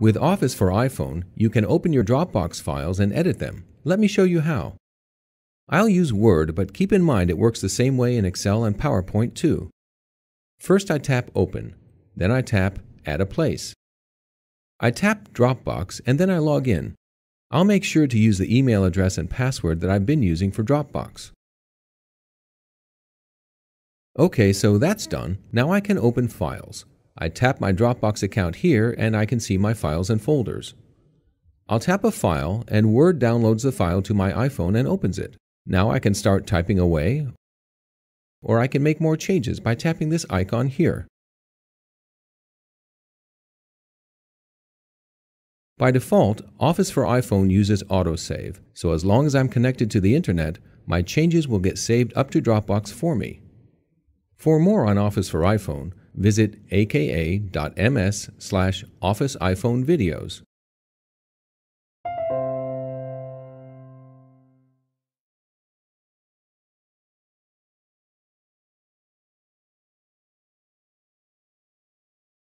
With Office for iPhone, you can open your Dropbox files and edit them. Let me show you how. I'll use Word, but keep in mind it works the same way in Excel and PowerPoint too. First I tap Open, then I tap Add a Place. I tap Dropbox and then I log in. I'll make sure to use the email address and password that I've been using for Dropbox. Okay, so that's done. Now I can open Files. I tap my Dropbox account here and I can see my files and folders. I'll tap a file and Word downloads the file to my iPhone and opens it. Now I can start typing away or I can make more changes by tapping this icon here. By default, Office for iPhone uses autosave, so as long as I'm connected to the internet, my changes will get saved up to Dropbox for me. For more on Office for iPhone, visit aka.ms slash Office iPhone videos.